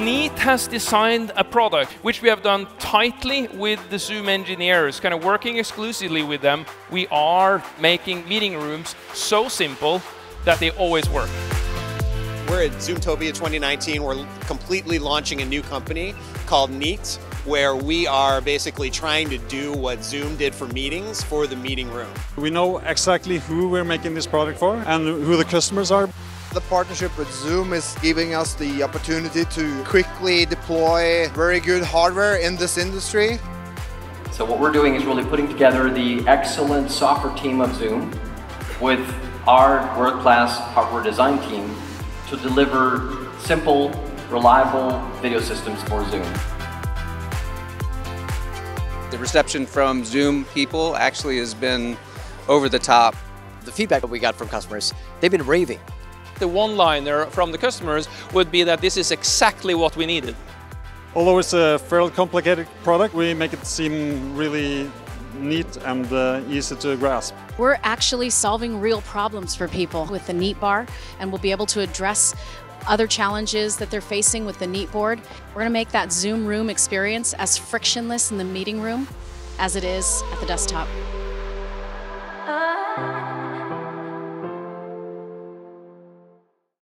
Neat has designed a product which we have done tightly with the Zoom engineers, kind of working exclusively with them. We are making meeting rooms so simple that they always work. We're at Zoomtopia 2019. We're completely launching a new company called Neat, where we are basically trying to do what Zoom did for meetings for the meeting room. We know exactly who we're making this product for and who the customers are. The partnership with Zoom is giving us the opportunity to quickly deploy very good hardware in this industry. So what we're doing is really putting together the excellent software team of Zoom with our world-class hardware design team to deliver simple, reliable video systems for Zoom. The reception from Zoom people actually has been over the top. The feedback that we got from customers, they've been raving the one-liner from the customers would be that this is exactly what we needed. Although it's a fairly complicated product, we make it seem really neat and uh, easy to grasp. We're actually solving real problems for people with the Neat Bar, and we'll be able to address other challenges that they're facing with the Neat Board. We're going to make that Zoom room experience as frictionless in the meeting room as it is at the desktop.